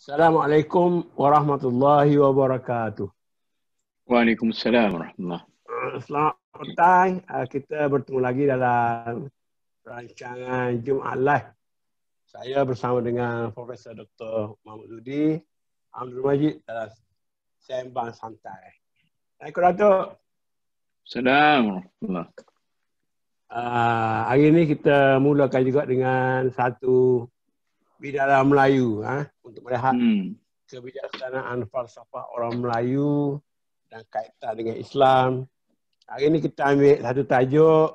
Assalamualaikum warahmatullahi wabarakatuh. Waalaikumsalam warahmatullahi Uh, Selamat petang. Uh, Kita bertemu lagi dalam rancangan Jumaat Live. Saya bersama dengan Profesor Dr. Mahmud Zudi, Abdul Majid dalam Sembang Santai. Assalamualaikum Datuk. Assalamualaikum warahmatullahi Uh, hari ini kita mulakan juga dengan satu bidaran Melayu ha, untuk melihat hmm. kebijaksanaan falsafah orang Melayu dan kaitan dengan Islam. Hari ini kita ambil satu tajuk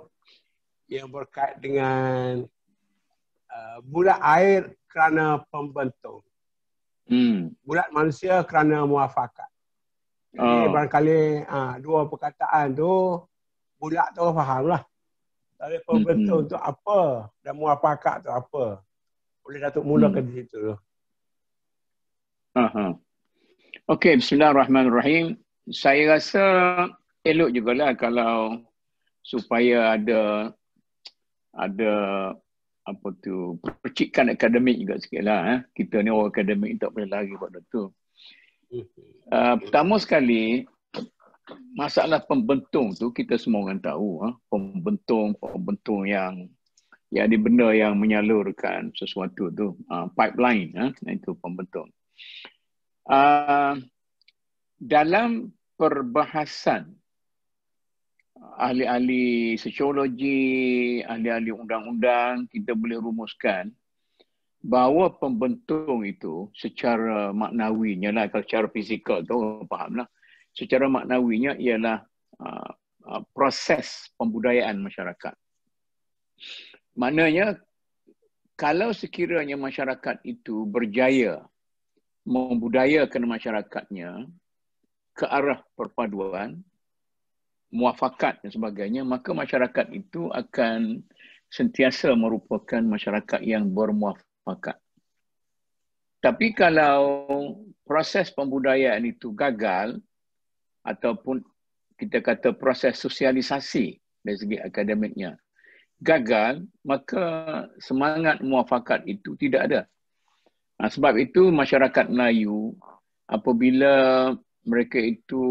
yang berkait dengan uh, bulat air kerana pembentuk. Hmm. Bulat manusia kerana muafakat. Jadi Oh. barangkali uh, dua perkataan tu bulat tu faham lah. Tapi pembentuk Mhm. tu apa dan muafakat tu apa. Boleh Datuk mulakan Hmm. di situ tu. Aha. Okey, bismillahirrahmanirrahim. Saya rasa elok jugalah kalau supaya ada ada apa tu percikan akademik juga sikitlah eh. Kita ni orang akademik tak boleh lari pada tu. Uh, pertama sekali masalah pembentung tu kita semua orang tahu ha? pembentung pembentung yang yang ada benda yang menyalurkan sesuatu tu uh, pipeline ha? itu pembentung uh, dalam perbahasan ahli-ahli sosiologi ahli-ahli undang-undang kita boleh rumuskan bahawa pembentung itu secara maknawinya lah kalau secara fizikal tu orang faham lah secara maknawinya ialah uh, uh, proses pembudayaan masyarakat. Maknanya kalau sekiranya masyarakat itu berjaya membudayakan masyarakatnya ke arah perpaduan, muafakat dan sebagainya, maka masyarakat itu akan sentiasa merupakan masyarakat yang bermuafakat. Tapi kalau proses pembudayaan itu gagal, ataupun kita kata proses sosialisasi dari segi akademiknya gagal, maka semangat muafakat itu tidak ada. Nah, sebab itu masyarakat Melayu apabila mereka itu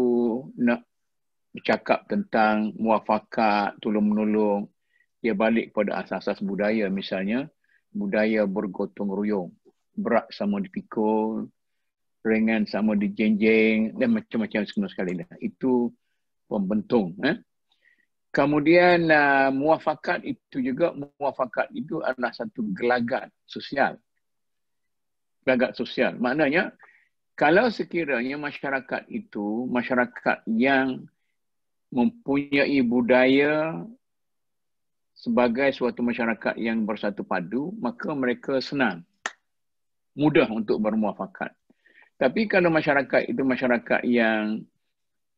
nak bercakap tentang muafakat, tolong-menolong, dia balik pada asas-asas budaya misalnya, budaya bergotong royong, berat sama dipikul, ringan sama dijenjeng dan macam-macam semua sekali. Itu pembentung. Eh? Kemudian uh, muafakat itu juga, muafakat itu adalah satu gelagat sosial. Gelagat sosial. Maknanya, kalau sekiranya masyarakat itu, masyarakat yang mempunyai budaya sebagai suatu masyarakat yang bersatu padu, maka mereka senang, mudah untuk bermuafakat. Tapi kalau masyarakat itu masyarakat yang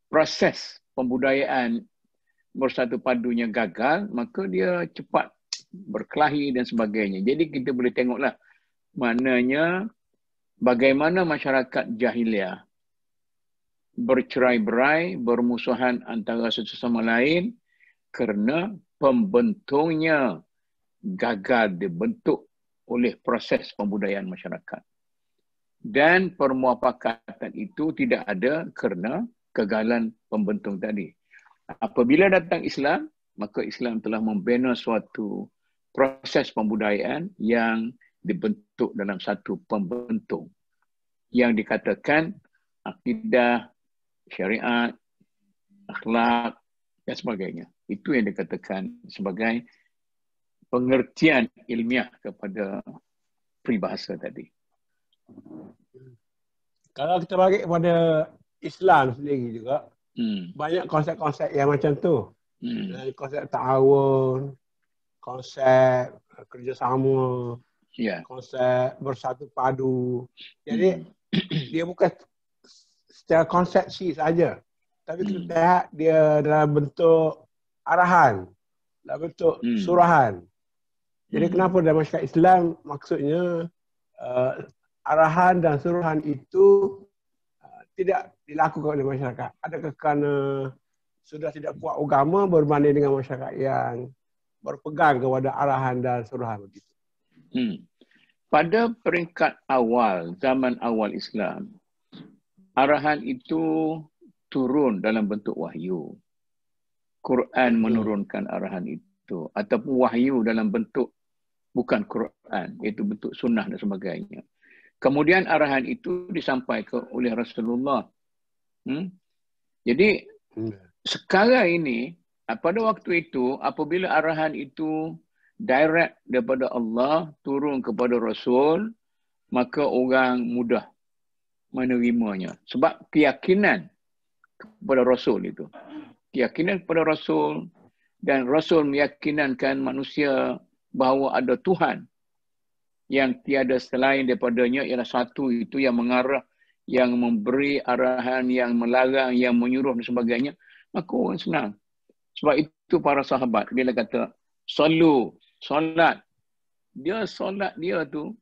proses pembudayaan bersatu padunya gagal, maka dia cepat berkelahi dan sebagainya. Jadi kita boleh tengoklah maknanya bagaimana masyarakat jahiliah bercerai-berai, bermusuhan antara satu sama lain kerana pembentungnya gagal dibentuk oleh proses pembudayaan masyarakat dan permuafakatan itu tidak ada kerana kegagalan pembentung tadi. Apabila datang Islam, maka Islam telah membina suatu proses pembudayaan yang dibentuk dalam satu pembentung yang dikatakan akidah, syariat, akhlak dan sebagainya. Itu yang dikatakan sebagai pengertian ilmiah kepada peribahasa tadi. Kalau kita balik kepada Islam sendiri juga, Hmm. banyak konsep-konsep yang macam tu. Hmm. Dari Konsep ta'awun, konsep kerjasama, Ya. konsep bersatu padu. Jadi Hmm. dia bukan secara konsepsi saja. Tapi kita Hmm. lihat dia dalam bentuk arahan, dalam bentuk Hmm. surahan. Jadi Hmm. kenapa dalam masyarakat Islam maksudnya uh, arahan dan suruhan itu tidak dilakukan oleh masyarakat. Adakah kerana sudah tidak kuat agama berbanding dengan masyarakat yang berpegang kepada arahan dan suruhan begitu? Hmm. pada peringkat awal, zaman awal Islam, arahan itu turun dalam bentuk wahyu. Quran menurunkan arahan itu. Ataupun wahyu dalam bentuk bukan Quran, iaitu bentuk sunnah dan sebagainya. Kemudian arahan itu disampaikan oleh Rasulullah. Hmm? Jadi, hmm. sekarang ini, pada waktu itu, apabila arahan itu direct daripada Allah turun kepada Rasul, maka orang mudah menerimanya. Sebab keyakinan kepada Rasul itu. Keyakinan kepada Rasul dan Rasul meyakinkan manusia bahawa ada Tuhan yang tiada selain daripadanya ialah satu itu yang mengarah, yang memberi arahan, yang melarang, yang menyuruh dan sebagainya. Maka orang senang. Sebab itu para sahabat bila kata, Salu, solat dia solat dia tu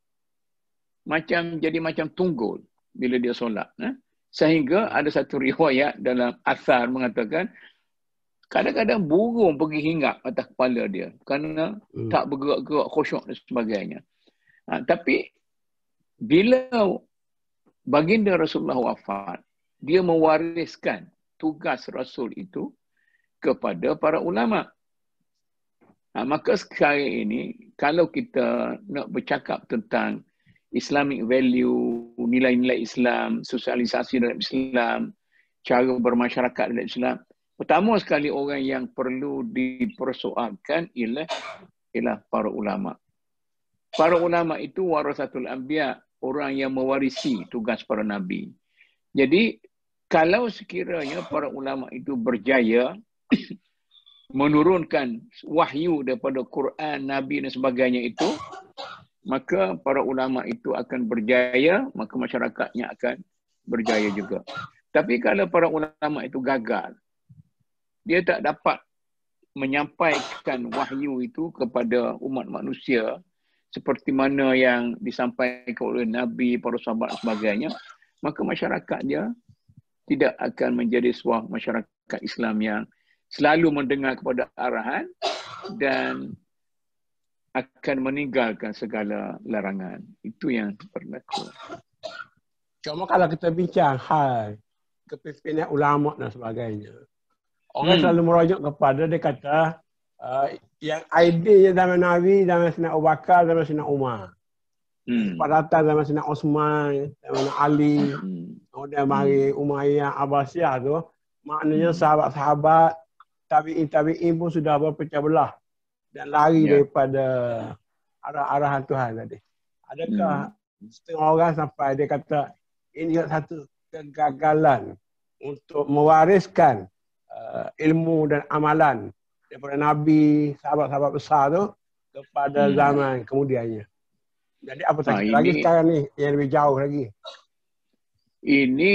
macam jadi macam tunggul bila dia solat eh? sehingga ada satu riwayat dalam asar mengatakan kadang-kadang burung pergi hinggap atas kepala dia kerana hmm. tak bergerak-gerak khusyuk dan sebagainya ha, tapi bila baginda Rasulullah wafat dia mewariskan tugas Rasul itu kepada para ulama Ha, maka sekarang ini, kalau kita nak bercakap tentang Islamic value, nilai-nilai Islam, sosialisasi dalam Islam, cara bermasyarakat dalam Islam, pertama sekali orang yang perlu dipersoalkan ialah, ialah para ulama. Para ulama itu warasatul anbiya, orang yang mewarisi tugas para nabi. Jadi, kalau sekiranya para ulama itu berjaya menurunkan wahyu daripada Quran, Nabi dan sebagainya itu, maka para ulama itu akan berjaya, maka masyarakatnya akan berjaya juga. Tapi kalau para ulama itu gagal, dia tak dapat menyampaikan wahyu itu kepada umat manusia seperti mana yang disampaikan oleh Nabi, para sahabat dan sebagainya, maka masyarakat dia tidak akan menjadi sebuah masyarakat Islam yang selalu mendengar kepada arahan dan akan meninggalkan segala larangan. Itu yang berlaku. Cuma kalau kita bincang hal kepimpinan ulama dan sebagainya. Orang hmm. selalu merujuk kepada dia kata uh, yang ideal zaman Nabi, zaman Sina Abu Bakar, zaman Sina Umar. Hmm. Pada datang zaman Sina Osman, zaman Ali, hmm. kemudian mari Umayyah Abbasiyah tu, maknanya hmm. sahabat-sahabat tabi'in tabi'in pun sudah berpecah belah dan lari yeah. daripada arah-arahan Tuhan tadi. Adakah hmm. setengah orang sampai dia kata ini satu kegagalan untuk mewariskan uh, ilmu dan amalan daripada Nabi, sahabat-sahabat besar tu kepada hmm. zaman kemudiannya. Jadi apa ha, ini, lagi sekarang ni yang lebih jauh lagi? Ini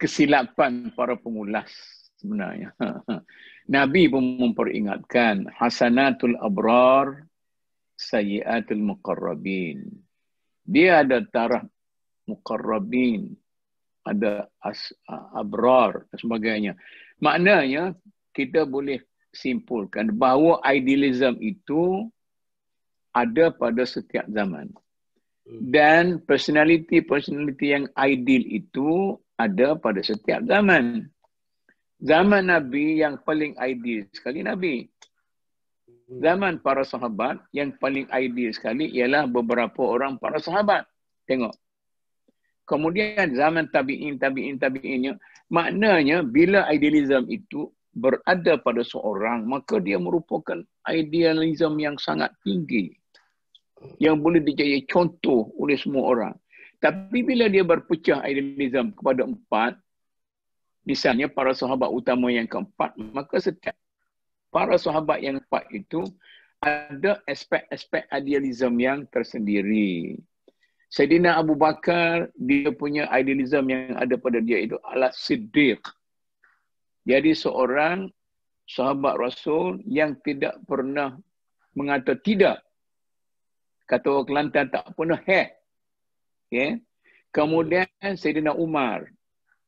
kesilapan para pengulas sebenarnya. Nabi pun memperingatkan hasanatul abrar sayyiatul muqarrabin. Dia ada taraf muqarrabin, ada as, abrar dan sebagainya. Maknanya kita boleh simpulkan bahawa idealism itu ada pada setiap zaman. Dan personality-personality yang ideal itu ada pada setiap zaman zaman Nabi yang paling ideal sekali Nabi. Zaman para sahabat yang paling ideal sekali ialah beberapa orang para sahabat. Tengok. Kemudian zaman tabi'in, tabi'in, tabi'innya. Maknanya bila idealism itu berada pada seorang, maka dia merupakan idealism yang sangat tinggi. Yang boleh dijadikan contoh oleh semua orang. Tapi bila dia berpecah idealism kepada empat, misalnya para sahabat utama yang keempat, maka setiap para sahabat yang keempat itu ada aspek-aspek idealism yang tersendiri. Sayyidina Abu Bakar, dia punya idealism yang ada pada dia itu adalah siddiq. Jadi seorang sahabat Rasul yang tidak pernah mengata tidak. Kata orang Kelantan tak pernah he. Okay. Kemudian Sayyidina Umar,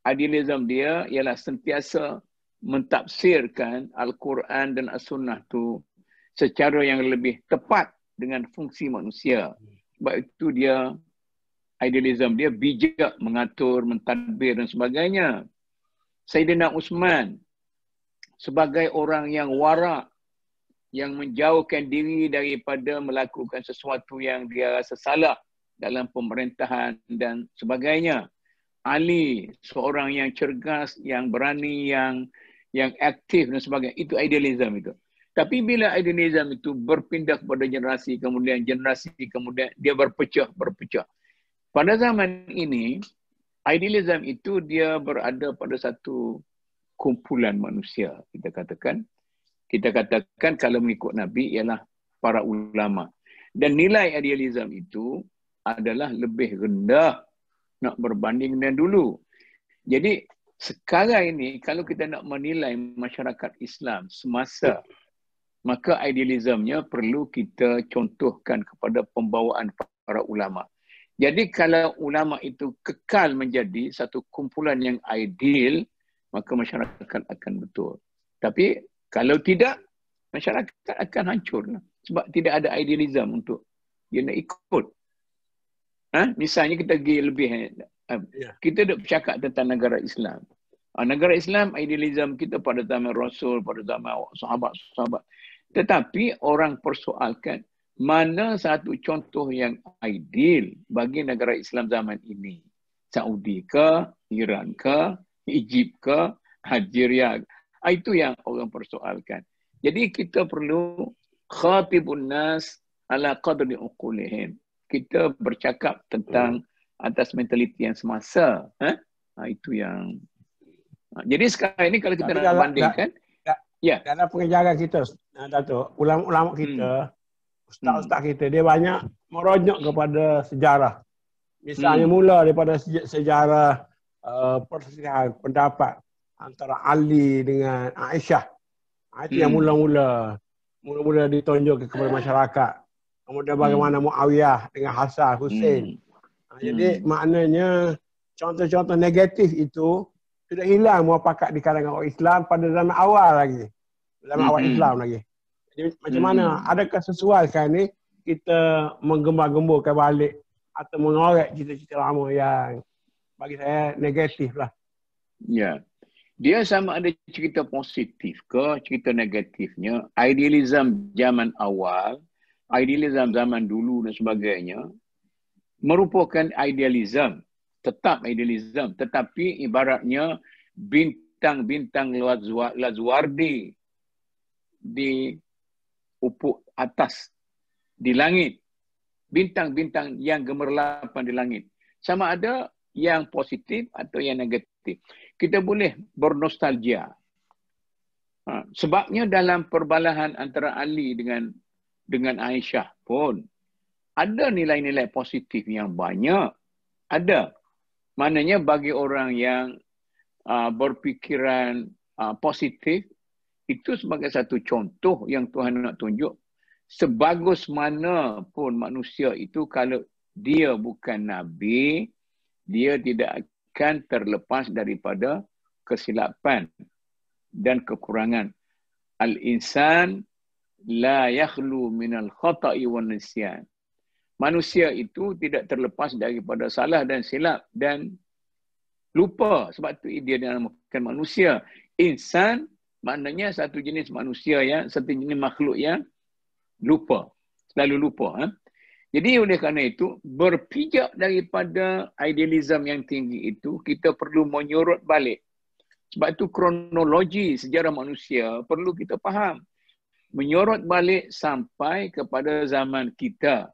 idealism dia ialah sentiasa mentafsirkan Al-Quran dan As-Sunnah tu secara yang lebih tepat dengan fungsi manusia. Sebab itu dia idealism dia bijak mengatur, mentadbir dan sebagainya. Sayyidina Usman sebagai orang yang warak yang menjauhkan diri daripada melakukan sesuatu yang dia rasa salah dalam pemerintahan dan sebagainya. Ali seorang yang cergas, yang berani, yang yang aktif dan sebagainya. Itu idealism itu. Tapi bila idealism itu berpindah kepada generasi kemudian generasi kemudian dia berpecah berpecah. Pada zaman ini idealism itu dia berada pada satu kumpulan manusia kita katakan. Kita katakan kalau mengikut Nabi ialah para ulama. Dan nilai idealism itu adalah lebih rendah nak berbanding dengan dulu. Jadi sekarang ini kalau kita nak menilai masyarakat Islam semasa maka idealismnya perlu kita contohkan kepada pembawaan para ulama. Jadi kalau ulama itu kekal menjadi satu kumpulan yang ideal, maka masyarakat akan betul. Tapi kalau tidak, masyarakat akan hancur. Sebab tidak ada idealism untuk dia nak ikut. Ha? Misalnya kita pergi lebih, eh, ya. kita dah bercakap tentang negara Islam. Ha, negara Islam, idealism kita pada zaman Rasul, pada zaman sahabat-sahabat. Tetapi orang persoalkan mana satu contoh yang ideal bagi negara Islam zaman ini. Saudi ke, Iran ke, Egypt ke, Algeria. Ah, itu yang orang persoalkan. Jadi kita perlu khatibun nas ala qadri uqulihim. Kita bercakap tentang atas mentaliti yang semasa. Ha? Itu yang... Jadi sekarang ini kalau kita Tapi nak bandingkan, Ya. Dalam pengajaran kita, Dato, ulama-ulama kita, hmm. Ustaz-ustaz hmm. kita, dia banyak merojok kepada sejarah. Misalnya hmm. mula daripada sejarah uh, perselisihan pendapat antara Ali dengan Aisyah. Ah, itu hmm. yang mula-mula mula-mula ditunjuk kepada masyarakat. Kemudian bagaimana hmm. Muawiyah dengan Hasan Hussein. Hmm. Jadi hmm. maknanya contoh-contoh negatif itu sudah hilang muafakat di kalangan orang Islam pada zaman awal lagi dalam mm-hmm. awal Islam lagi. Jadi macam mana? Adakah sesuai kan ni kita menggembar-gemburkan balik atau mengorek cerita-cerita lama yang bagi saya negatif lah. Ya. Dia sama ada cerita positif ke cerita negatifnya. Idealism zaman awal, idealism zaman dulu dan sebagainya merupakan idealism. Tetap idealism. Tetapi ibaratnya bintang-bintang Lazuardi di upuk atas di langit. Bintang-bintang yang gemerlapan di langit. Sama ada yang positif atau yang negatif. Kita boleh bernostalgia. Ha, sebabnya dalam perbalahan antara Ali dengan dengan Aisyah pun ada nilai-nilai positif yang banyak. Ada. Maknanya bagi orang yang uh, berpikiran uh, positif itu sebagai satu contoh yang Tuhan nak tunjuk. Sebagus mana pun manusia itu kalau dia bukan nabi dia tidak akan terlepas daripada kesilapan dan kekurangan. Al insan la yakhlu min al khata'i wan nisyan. Manusia itu tidak terlepas daripada salah dan silap dan lupa sebab itu dia dinamakan manusia. Insan maknanya satu jenis manusia yang satu jenis makhluk yang lupa. Selalu lupa ha? jadi oleh kerana itu berpijak daripada idealism yang tinggi itu kita perlu menyorot balik. Sebab itu kronologi sejarah manusia perlu kita faham. Menyorot balik sampai kepada zaman kita.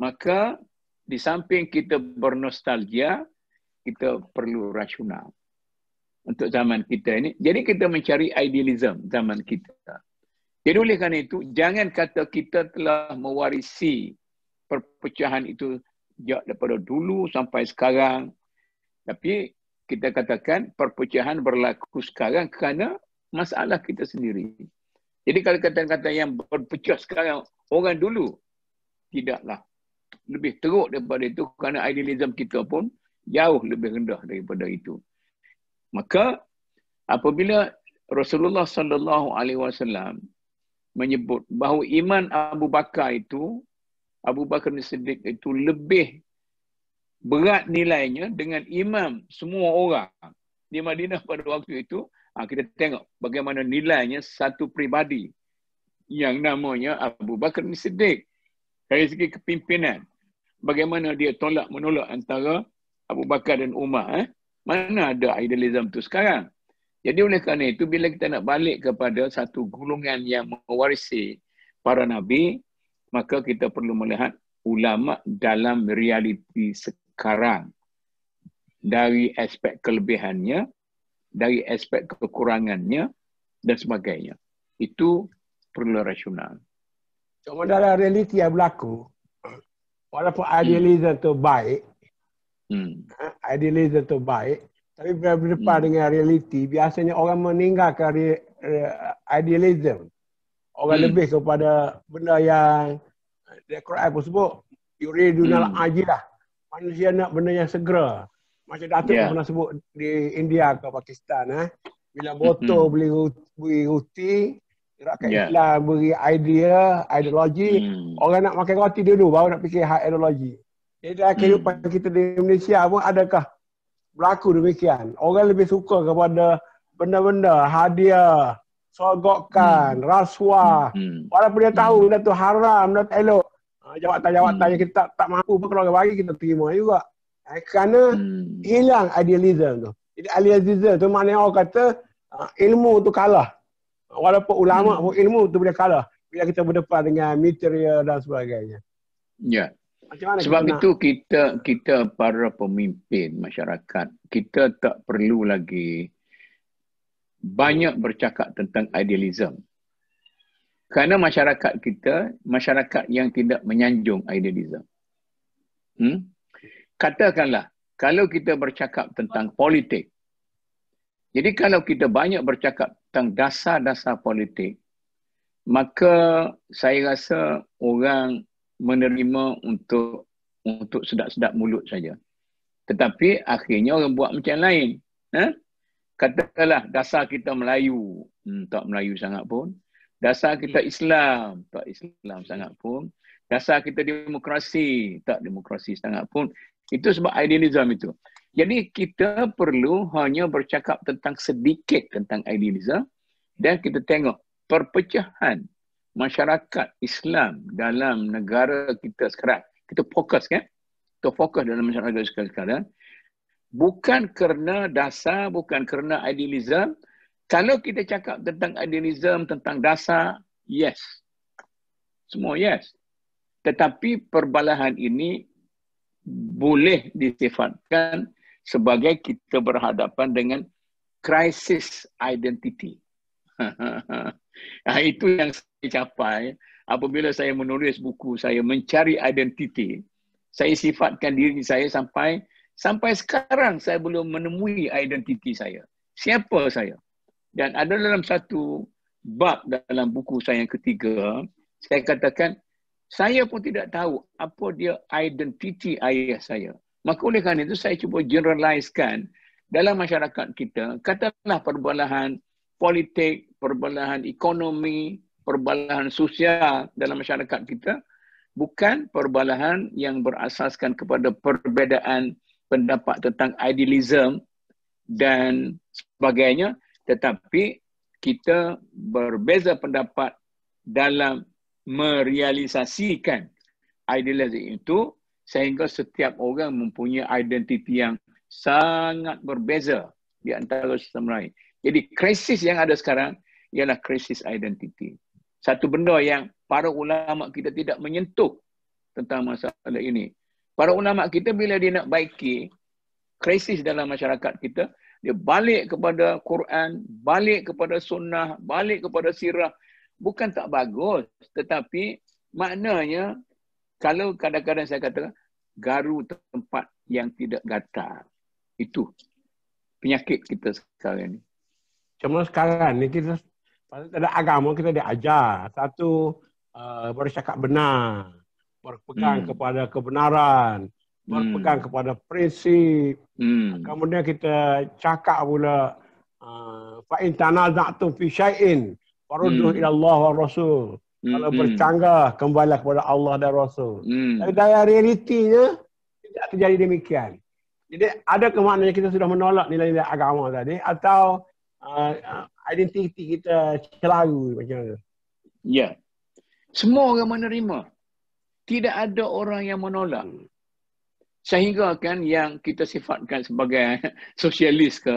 Maka di samping kita bernostalgia kita perlu rasional untuk zaman kita ini. Jadi kita mencari idealism zaman kita. Jadi oleh kerana itu, jangan kata kita telah mewarisi perpecahan itu sejak daripada dulu sampai sekarang. Tapi kita katakan perpecahan berlaku sekarang kerana masalah kita sendiri. Jadi kalau kata-kata yang berpecah sekarang, orang dulu tidaklah lebih teruk daripada itu kerana idealism kita pun jauh lebih rendah daripada itu. Maka apabila Rasulullah sallallahu alaihi wasallam menyebut bahawa iman Abu Bakar itu Abu Bakar Siddiq itu lebih berat nilainya dengan imam semua orang di Madinah pada waktu itu. Ha, kita tengok bagaimana nilainya satu pribadi yang namanya Abu Bakar Siddiq. Dari segi kepimpinan, bagaimana dia tolak menolak antara Abu Bakar dan Umar. Eh? Mana ada idealism tu sekarang? Jadi oleh kerana itu, bila kita nak balik kepada satu gulungan yang mewarisi para Nabi, maka kita perlu melihat ulama dalam realiti sekarang. Dari aspek kelebihannya, dari aspek kekurangannya dan sebagainya. Itu perlu rasional. Cuma dalam realiti yang berlaku, walaupun idealism hmm. tu baik, hmm. Eh, idealism tu baik, tapi bila berdepan hmm. dengan realiti, biasanya orang meninggalkan re- re- idealism. Orang hmm. lebih kepada benda yang di Quran pun sebut, yuridunal hmm. ajilah. Manusia nak benda yang segera. Macam Datuk yeah. pernah sebut di India ke Pakistan. Eh. Bila botol hmm. beli, beli roti, rakyat yeah. Islam beri idea, ideologi, hmm. orang nak makan roti dulu baru nak fikir hak ideologi. Jadi dalam kehidupan hmm. kita di Indonesia pun adakah berlaku demikian. Orang lebih suka kepada benda-benda hadiah, sogokan, hmm. rasuah. Hmm. Walaupun dia tahu hmm. benda tu haram, benda tu elok. Ha, jawatan-jawatan hmm. yang kita tak, tak mampu pun kalau bagi kita terima juga. Eh, kerana hmm. hilang idealism tu. Jadi idealism tu maknanya orang kata uh, ilmu tu kalah. Walaupun ulama hmm. pun ilmu tu boleh kalah bila kita berdepan dengan material dan sebagainya. Ya. Sebab kita itu kita kita para pemimpin masyarakat kita tak perlu lagi banyak bercakap tentang idealism. Kerana masyarakat kita masyarakat yang tidak menyanjung idealism. Hmm? Katakanlah kalau kita bercakap tentang politik. Jadi kalau kita banyak bercakap tentang dasar-dasar politik, maka saya rasa orang menerima untuk untuk sedap-sedap mulut saja. Tetapi akhirnya orang buat macam lain. Ha? Katakanlah dasar kita Melayu. Hmm, tak Melayu sangat pun. Dasar kita Islam. Tak Islam sangat pun. Dasar kita demokrasi. Tak demokrasi sangat pun. Itu sebab idealism itu. Jadi kita perlu hanya bercakap tentang sedikit tentang idealism. Dan kita tengok perpecahan masyarakat Islam dalam negara kita sekarang. Kita fokus kan? Kita fokus dalam masyarakat sekarang. Bukan kerana dasar, bukan kerana idealism. Kalau kita cakap tentang idealism, tentang dasar, yes. Semua yes. Tetapi perbalahan ini boleh disifatkan sebagai kita berhadapan dengan krisis identiti. itu yang capai apabila saya menulis buku saya mencari identiti. Saya sifatkan diri saya sampai sampai sekarang saya belum menemui identiti saya. Siapa saya? Dan ada dalam satu bab dalam buku saya yang ketiga saya katakan saya pun tidak tahu apa dia identiti ayah saya. Maka oleh kerana itu saya cuba generalisekan dalam masyarakat kita katakanlah perbalahan politik perbalahan ekonomi perbalahan sosial dalam masyarakat kita bukan perbalahan yang berasaskan kepada perbezaan pendapat tentang idealism dan sebagainya tetapi kita berbeza pendapat dalam merealisasikan idealism itu sehingga setiap orang mempunyai identiti yang sangat berbeza di antara sistem lain. Jadi krisis yang ada sekarang ialah krisis identiti satu benda yang para ulama kita tidak menyentuh tentang masalah ini. Para ulama kita bila dia nak baiki krisis dalam masyarakat kita, dia balik kepada Quran, balik kepada sunnah, balik kepada sirah. Bukan tak bagus, tetapi maknanya kalau kadang-kadang saya kata garu tempat yang tidak gatal. Itu penyakit kita sekarang ni. Cuma sekarang ni kita pada agama kita diajar satu uh, bercakap benar, berpegang hmm. kepada kebenaran, hmm. berpegang kepada prinsip. Hmm. Kemudian kita cakap pula uh, fa in tanaza'tum fi syai'in faruddu hmm. ila Allah wa Rasul. Hmm. Kalau bercanggah kembali kepada Allah dan Rasul. Hmm. Tapi dalam realitinya tidak terjadi demikian. Jadi ada kemaknanya kita sudah menolak nilai-nilai agama tadi atau uh, identiti kita celaru macam mana? Ya. Semua orang menerima. Tidak ada orang yang menolak. Hmm. Sehingga kan yang kita sifatkan sebagai sosialis ke,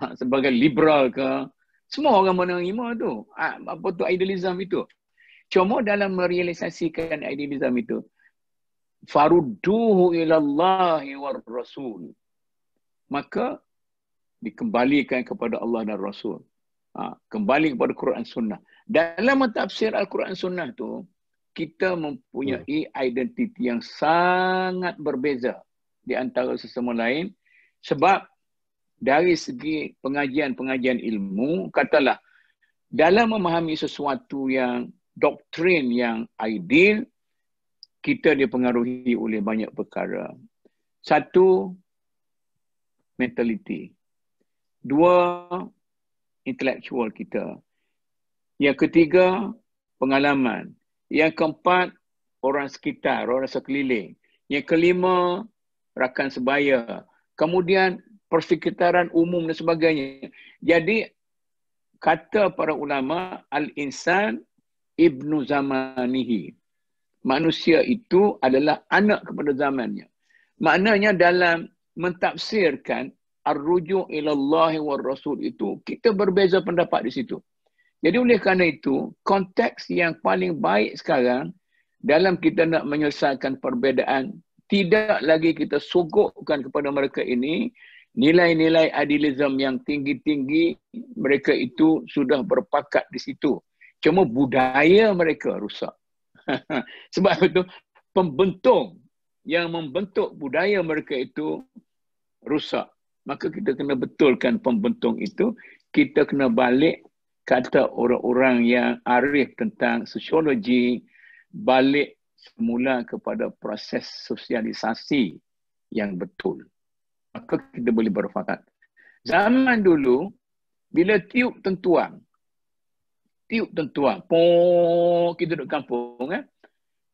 ha, sebagai liberal ke, semua orang menerima tu. Ha, apa tu idealism itu. Cuma dalam merealisasikan idealism itu, farudduhu ilallahi war rasul. Maka dikembalikan kepada Allah dan Rasul. Ha, kembali kepada Quran Sunnah. Dalam mentafsir Al-Quran Sunnah tu, kita mempunyai hmm. identiti yang sangat berbeza di antara sesama lain sebab dari segi pengajian-pengajian ilmu katalah dalam memahami sesuatu yang doktrin yang ideal kita dipengaruhi oleh banyak perkara satu mentality dua intelektual kita yang ketiga pengalaman yang keempat, orang sekitar, orang sekeliling. Yang kelima, rakan sebaya. Kemudian, persekitaran umum dan sebagainya. Jadi, kata para ulama, Al-insan ibnu zamanihi. Manusia itu adalah anak kepada zamannya. Maknanya dalam mentafsirkan ar-ruju' ilallahi wa rasul itu, kita berbeza pendapat di situ. Jadi oleh kerana itu, konteks yang paling baik sekarang dalam kita nak menyelesaikan perbezaan, tidak lagi kita sogokkan kepada mereka ini nilai-nilai adilism yang tinggi-tinggi, mereka itu sudah berpakat di situ. Cuma budaya mereka rusak. Sebab itu, pembentung yang membentuk budaya mereka itu rusak. Maka kita kena betulkan pembentung itu, kita kena balik kata orang-orang yang arif tentang sosiologi balik semula kepada proses sosialisasi yang betul. Maka kita boleh berfakat. Zaman dulu, bila tiup tentuang, tiup tentuang, po kita duduk kampung, eh?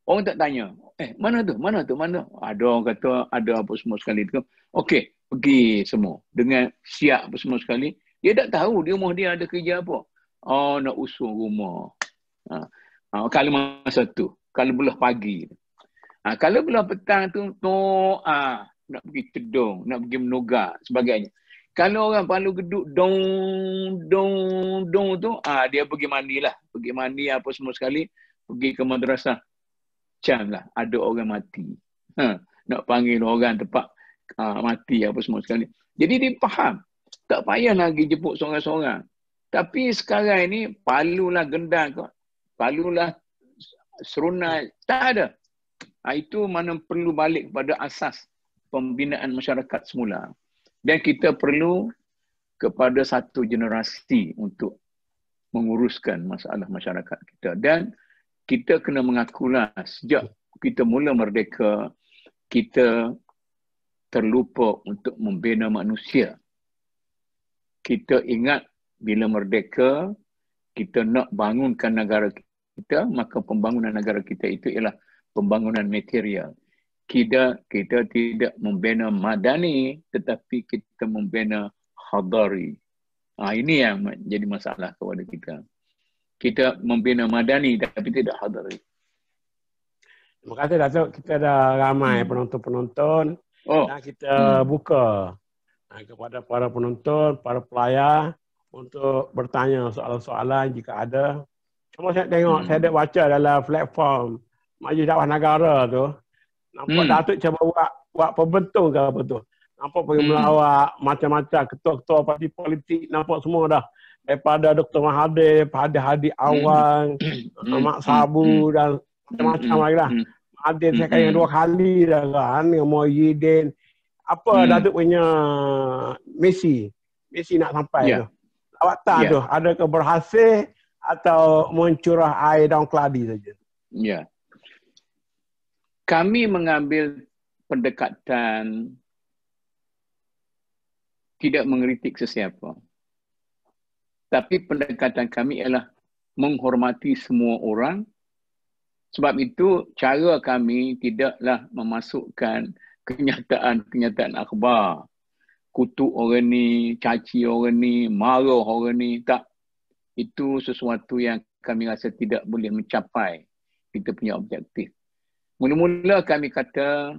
orang tak tanya, eh mana tu, mana tu, mana? Ada orang kata, ada apa semua sekali. Okey, pergi semua dengan siap apa semua sekali. Dia tak tahu di rumah dia ada kerja apa. Oh nak usul rumah. Ha. Ha, kalau masa tu. Kalau belah pagi. Ha, kalau belah petang tu. No, ha, nak pergi cedung. Nak pergi menugak. Sebagainya. Kalau orang palu geduk. Dong, dong, dong tu. Ha, dia pergi mandi lah. Pergi mandi apa semua sekali. Pergi ke madrasah. Macam lah. Ada orang mati. Ha, nak panggil orang tempat ha, mati apa semua sekali. Jadi dia faham. Tak payah lagi jemput seorang-seorang. Tapi sekarang ini palulah gendang kau. Palulah serunai. Tak ada. Ha, itu mana perlu balik kepada asas pembinaan masyarakat semula. Dan kita perlu kepada satu generasi untuk menguruskan masalah masyarakat kita. Dan kita kena mengakulah sejak kita mula merdeka, kita terlupa untuk membina manusia. Kita ingat bila merdeka kita nak bangunkan negara kita maka pembangunan negara kita itu ialah pembangunan material. Kita kita tidak membina madani tetapi kita membina hadari. Ha, ini yang jadi masalah kepada kita. Kita membina madani tapi tidak hadari. Terima kasih Datuk. Kita ada ramai hmm. penonton-penonton oh. dan kita hmm. buka ha, kepada para penonton para pelayar untuk bertanya soalan-soalan jika ada. Cuma saya tengok, hmm. saya ada baca dalam platform Majlis Dakwah Negara tu. Nampak hmm. Datuk cuba buat, buat pembentuk ke apa tu. Nampak pergi hmm. melawak macam-macam ketua-ketua parti politik. Nampak semua dah. Daripada Dr. Mahathir, pada Hadi hmm. Awang, hmm. Mak Sabu hmm. dan macam-macam hmm. lagi lah. Hmm. Mahathir saya kaya dua kali dah kan. Dengan Muhyiddin. Apa hmm. Datuk punya misi? Misi nak sampai yeah. tu lawatan yeah. tu adakah berhasil atau mencurah air daun keladi saja? Ya. Yeah. Kami mengambil pendekatan tidak mengkritik sesiapa. Tapi pendekatan kami ialah menghormati semua orang Sebab itu cara kami tidaklah memasukkan kenyataan-kenyataan akhbar. Kutuk orang ni, caci orang ni, marah orang ni. Tak. Itu sesuatu yang kami rasa tidak boleh mencapai kita punya objektif. Mula-mula kami kata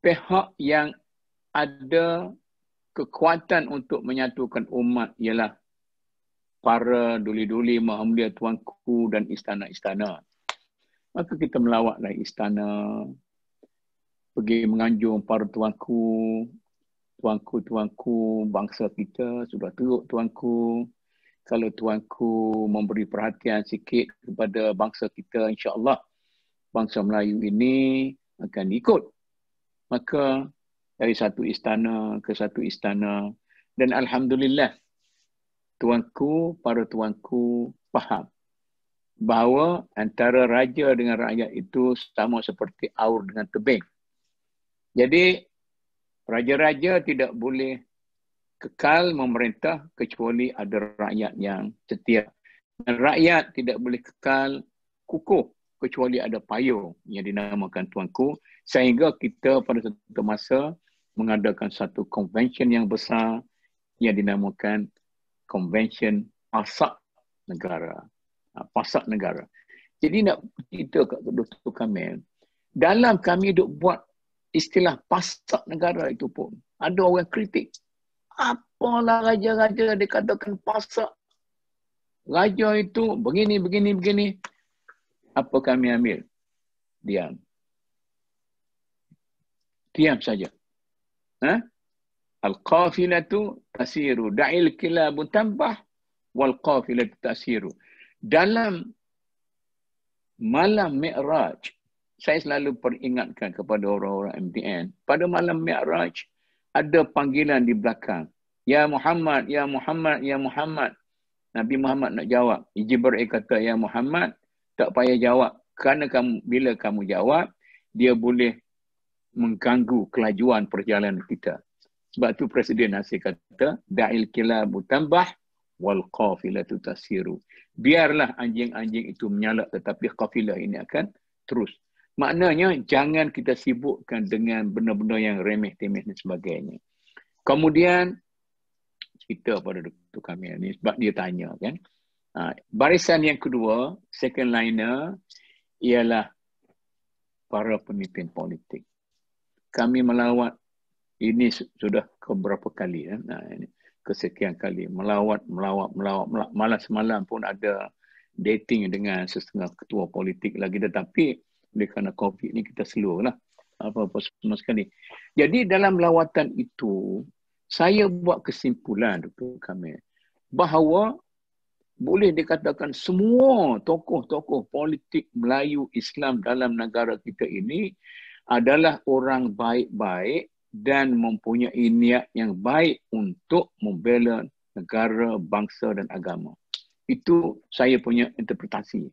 pihak yang ada kekuatan untuk menyatukan umat ialah para duli-duli Muhammadiyah tuanku dan istana-istana. Maka kita melawatlah istana, pergi menganjung para tuanku, tuanku-tuanku bangsa kita sudah teruk tuanku. Kalau tuanku memberi perhatian sikit kepada bangsa kita, insya-Allah bangsa Melayu ini akan ikut. Maka dari satu istana ke satu istana dan alhamdulillah tuanku para tuanku faham bahawa antara raja dengan rakyat itu sama seperti aur dengan tebing. Jadi raja-raja tidak boleh kekal memerintah kecuali ada rakyat yang setia. Dan rakyat tidak boleh kekal kukuh kecuali ada payung yang dinamakan tuanku sehingga kita pada satu masa mengadakan satu convention yang besar yang dinamakan Convention Pasak Negara. Pasak Negara. Jadi nak kita kat Dr. Kamil, dalam kami duk buat istilah pasak negara itu pun, ada orang kritik. Apalah raja-raja dikatakan pasak? Raja itu begini, begini, begini. Apa kami ambil? Diam. Diam saja. Ha? Al-qafilatu tasiru. Da'il kilabu tambah wal qafilatu tasiru. Dalam malam Mi'raj, saya selalu peringatkan kepada orang-orang MTN, pada malam Mi'raj, ada panggilan di belakang. Ya Muhammad, Ya Muhammad, Ya Muhammad. Nabi Muhammad nak jawab. Jibril kata, Ya Muhammad, tak payah jawab. Kerana kamu, bila kamu jawab, dia boleh mengganggu kelajuan perjalanan kita. Sebab tu Presiden Nasir kata, da'il kilabu tambah wal qafilatu tasiru. Biarlah anjing-anjing itu menyalak tetapi kafilah ini akan terus. Maknanya jangan kita sibukkan dengan benda-benda yang remeh-temeh dan sebagainya. Kemudian cerita pada Dr. Kamil ni sebab dia tanya kan. Ha, barisan yang kedua, second liner ialah para pemimpin politik kami melawat ini sudah ke berapa kali ya nah ini kesekian kali. Melawat melawat melawat, malam semalam pun ada dating dengan setengah ketua politik lagi. Tetapi oleh kerana covid ni kita slow lah apa-apa semua sekali. Jadi dalam lawatan itu saya buat kesimpulan Dr. Kamil bahawa boleh dikatakan semua tokoh-tokoh politik Melayu Islam dalam negara kita ini adalah orang baik-baik dan mempunyai niat yang baik untuk membela negara, bangsa dan agama. Itu saya punya interpretasi.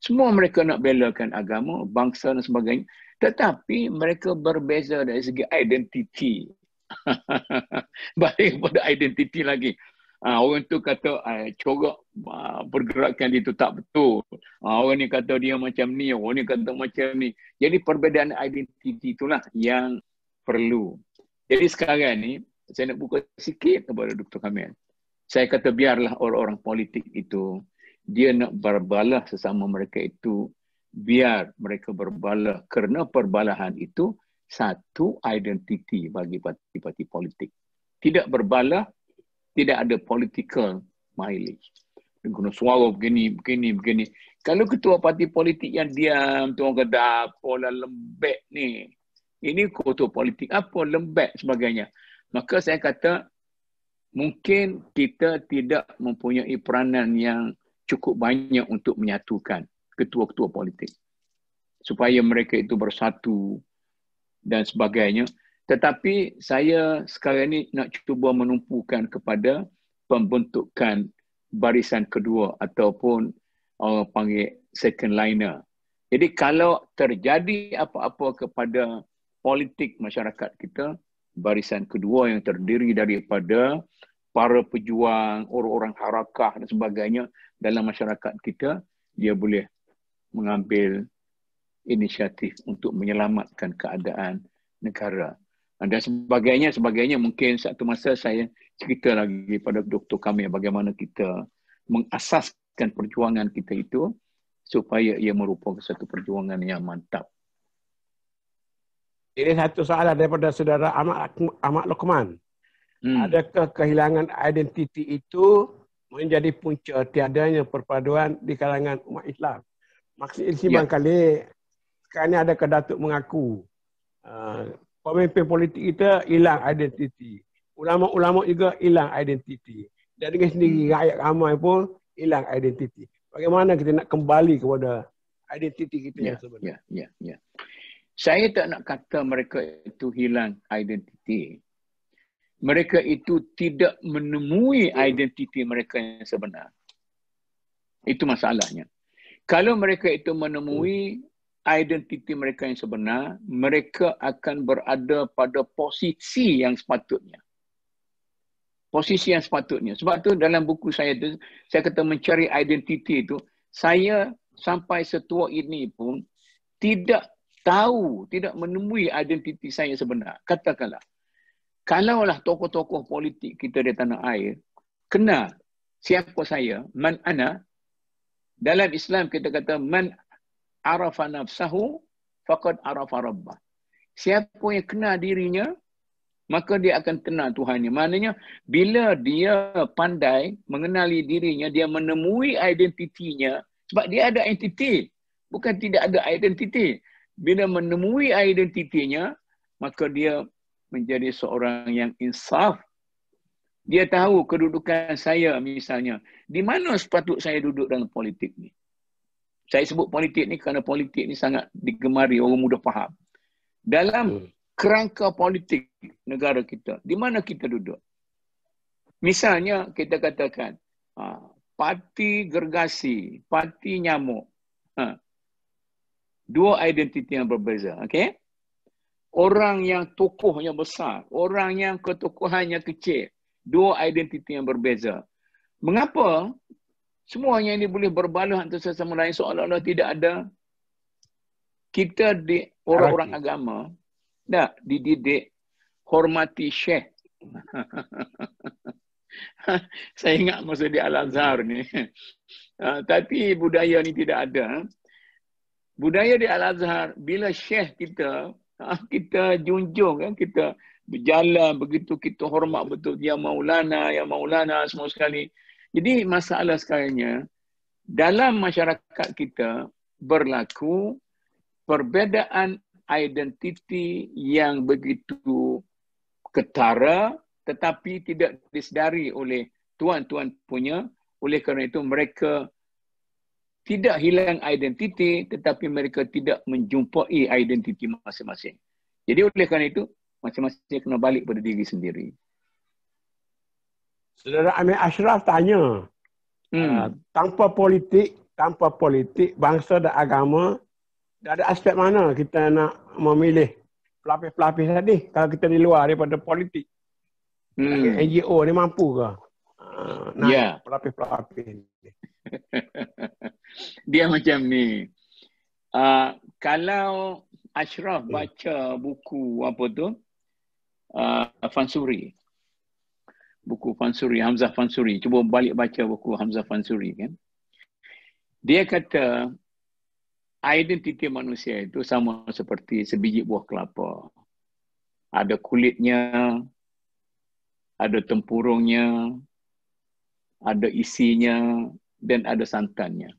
Semua mereka nak belakan agama, bangsa dan sebagainya. Tetapi mereka berbeza dari segi identiti. Baik pada identiti lagi. Uh, orang tu kata uh, corak uh, pergerakan itu tak betul. Uh, orang ni kata dia macam ni, orang ni kata macam ni. Jadi perbezaan identiti itulah yang perlu. Jadi sekarang ni saya nak buka sikit kepada Dr. Kamil. Saya kata biarlah orang-orang politik itu dia nak berbalah sesama mereka itu biar mereka berbalah kerana perbalahan itu satu identiti bagi parti-parti politik. Tidak berbalah tidak ada political mileage. Guna suara begini, begini, begini. Kalau ketua parti politik yang diam, tu orang kata, apalah lembek ni. Ini ketua politik, apa lembek sebagainya. Maka saya kata, mungkin kita tidak mempunyai peranan yang cukup banyak untuk menyatukan ketua-ketua politik. Supaya mereka itu bersatu dan sebagainya. Tetapi saya sekarang ini nak cuba menumpukan kepada pembentukan barisan kedua ataupun orang panggil second liner. Jadi kalau terjadi apa-apa kepada politik masyarakat kita, barisan kedua yang terdiri daripada para pejuang, orang-orang harakah dan sebagainya dalam masyarakat kita, dia boleh mengambil inisiatif untuk menyelamatkan keadaan negara. Dan sebagainya, sebagainya mungkin satu masa saya cerita lagi pada doktor kami bagaimana kita mengasaskan perjuangan kita itu supaya ia merupakan satu perjuangan yang mantap. Ini satu soalan daripada saudara Ahmad, Ahmad Lokman. Hmm. Adakah kehilangan identiti itu menjadi punca tiadanya perpaduan di kalangan umat Islam? Maksud ini ya. kali sekarang ni ada kedatuk mengaku uh, pemimpin politik kita hilang identiti. Ulama-ulama juga hilang identiti. Dan dengan sendiri hmm. rakyat ramai pun hilang identiti. Bagaimana kita nak kembali kepada identiti kita ya, yang sebenar? Ya, ya, ya. Saya tak nak kata mereka itu hilang identiti. Mereka itu tidak menemui identiti mereka yang sebenar. Itu masalahnya. Kalau mereka itu menemui identiti mereka yang sebenar, mereka akan berada pada posisi yang sepatutnya. Posisi yang sepatutnya. Sebab tu dalam buku saya tu, saya kata mencari identiti itu, saya sampai setua ini pun tidak tahu, tidak menemui identiti saya sebenar. Katakanlah, kalaulah tokoh-tokoh politik kita di tanah air kenal siapa saya, man ana, dalam Islam kita kata man arafa nafsahu faqad arafa rabbah. Siapa yang kenal dirinya, maka dia akan kenal Tuhannya. Maknanya, bila dia pandai mengenali dirinya, dia menemui identitinya, sebab dia ada identiti. Bukan tidak ada identiti bila menemui identitinya, maka dia menjadi seorang yang insaf. Dia tahu kedudukan saya misalnya. Di mana sepatut saya duduk dalam politik ni? Saya sebut politik ni kerana politik ni sangat digemari, orang mudah faham. Dalam kerangka politik negara kita, di mana kita duduk? Misalnya kita katakan, ah, parti gergasi, parti nyamuk. Ha, dua identiti yang berbeza. Okay? Orang yang tokohnya besar, orang yang ketokohannya kecil, dua identiti yang berbeza. Mengapa semuanya ini boleh berbaluh antara sesama lain seolah-olah tidak ada kita di orang-orang agama tak dididik hormati syekh. Saya ingat masa di Al-Azhar ni. Uh, tapi budaya ni tidak ada budaya di Al-Azhar, bila syekh kita, ah, kita junjung, kan, kita berjalan begitu, kita hormat betul, dia maulana, ya maulana, semua sekali. Jadi masalah sekarangnya, dalam masyarakat kita berlaku perbezaan identiti yang begitu ketara tetapi tidak disedari oleh tuan-tuan punya oleh kerana itu mereka tidak hilang identiti tetapi mereka tidak menjumpai identiti masing-masing. Jadi oleh kerana itu, masing-masing kena balik pada diri sendiri. Saudara Amir Ashraf tanya, hmm. uh, tanpa politik, tanpa politik, bangsa dan agama, ada aspek mana kita nak memilih pelapis-pelapis tadi kalau kita di luar daripada politik? Hmm. NGO ni mampu ke? Uh, nak yeah. pelapis-pelapis dia macam ni. Uh, kalau Ashraf hmm. baca buku apa tu? Uh, Fansuri. Buku Fansuri, Hamzah Fansuri. Cuba balik baca buku Hamzah Fansuri kan. Dia kata identiti manusia itu sama seperti sebiji buah kelapa. Ada kulitnya, ada tempurungnya, ada isinya, dan ada santannya.